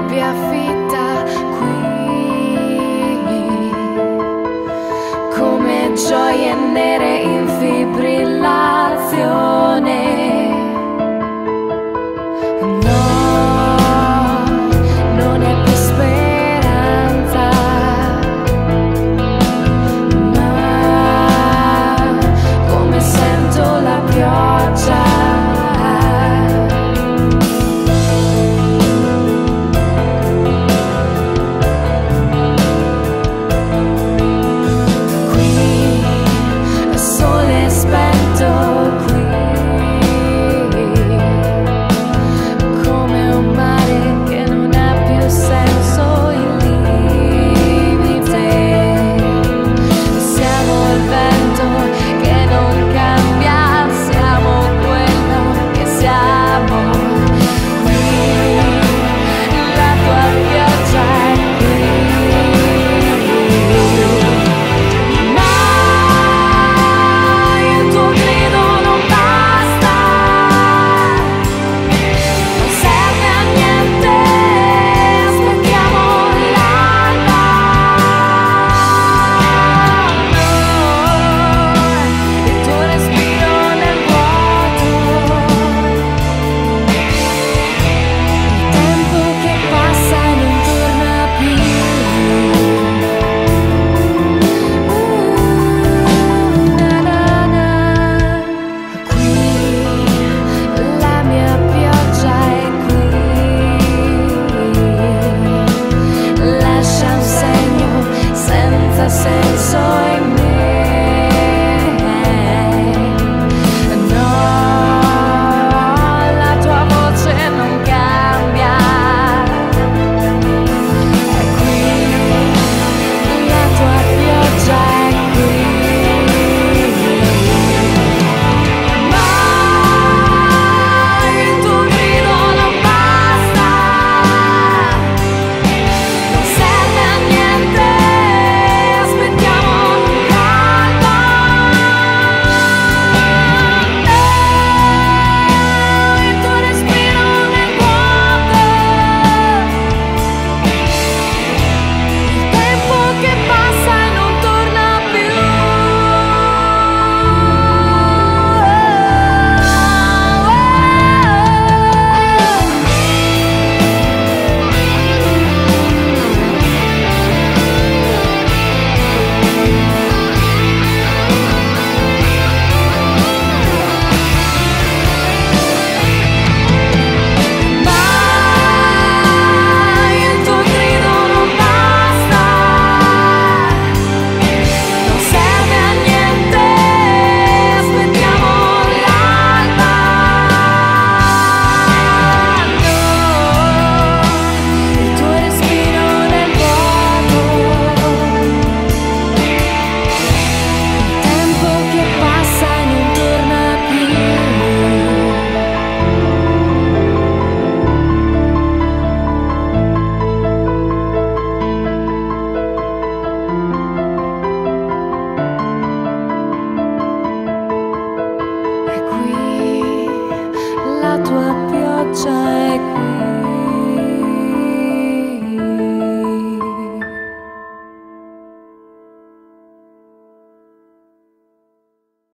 sabbia fitta qui. Come gioie nere in infibrillate